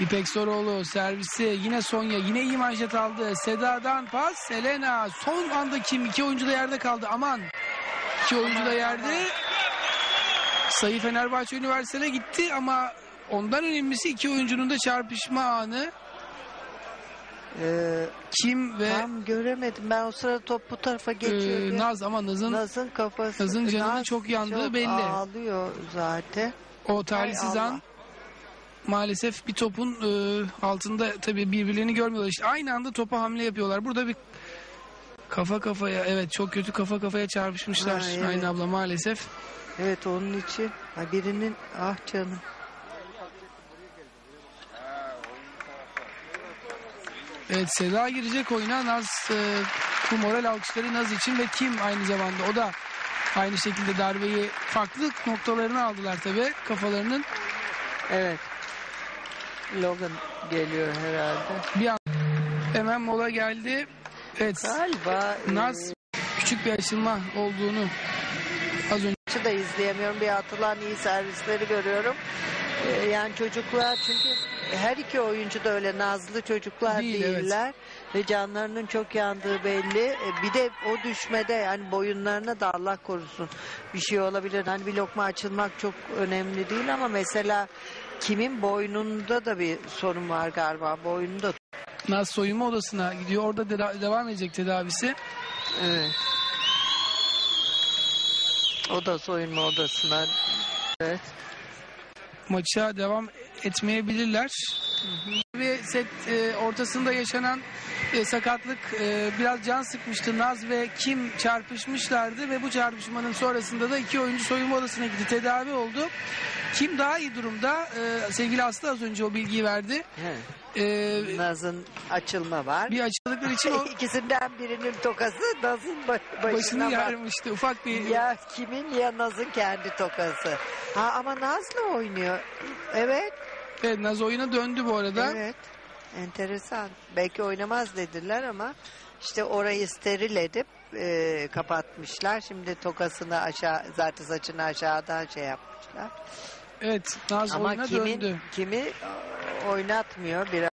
İpek Soroğlu servisi yine Sonya yine iyi manşet aldı. Seda'dan pas Selena son anda kim iki oyuncu da yerde kaldı aman. İki oyuncu da yerde. Sayı Fenerbahçe Üniversitesi'ne gitti ama ondan önemlisi iki oyuncunun da çarpışma anı. Ee, Kim ve tam göremedim. Ben o sırada top bu tarafa geçiyor. e, diye. Naz ama Naz'ın Naz'ın kafası. Naz'ın canının çok yandığı belli. ağlıyor zaten. o talihsiz Hay an Allah. Maalesef bir topun e, altında tabii birbirlerini görmüyorlar. İşte aynı anda topa hamle yapıyorlar. Burada bir kafa kafaya evet çok kötü kafa kafaya çarpışmışlar. Ha, evet. Aynı abla maalesef. Evet onun için. Ha, birinin ah canım. Evet Seda girecek oyuna Naz e, bu moral alkışları Naz için ve Kim aynı zamanda o da aynı şekilde darbeyi farklı noktalarını aldılar tabii kafalarının. Evet. Logan geliyor herhalde. Bir an hemen mola geldi. Evet Galiba e, Naz küçük bir açılma olduğunu az önce maçı da izleyemiyorum. Bir atılan iyi servisleri görüyorum. Ee, yani çocuklar çünkü her iki oyuncu da öyle nazlı çocuklar Değil, evet. değiller. Ve canlarının çok yandığı belli. Ee, Bir de o düşmede yani boyunlarına da Allah korusun bir şey olabilir. Hani bir lokma açılmak çok önemli değil ama mesela kimin boynunda da bir sorun var galiba. Boynunda. Naz soyunma odasına gidiyor. Orada deda- devam edecek tedavisi. Evet. O da soyunma odasına. Evet. Maça devam etmeyebilirler. Ve set e, ortasında yaşanan e, sakatlık e, biraz can sıkmıştı. Naz ve Kim çarpışmışlardı ve bu çarpışmanın sonrasında da iki oyuncu soyunma odasına gitti. Tedavi oldu. Kim daha iyi durumda? E, sevgili Aslı az önce o bilgiyi verdi. Evet. E, Naz'ın açılma var. bir açıklıkları için o İkisinden birinin tokası Naz'ın ba- başına başını yarmıştı. Ufak bir Ya kimin ya Naz'ın kendi tokası. Ha ama Naz'la oynuyor. Evet. Evet, Naz oyuna döndü bu arada. Evet. Enteresan. Belki oynamaz dediler ama işte orayı steril edip e, kapatmışlar. Şimdi tokasını aşağı zaten saçını aşağıdan şey yapmışlar. Evet, Naz Ama oyuna kimin döndü. kimi oynatmıyor biraz.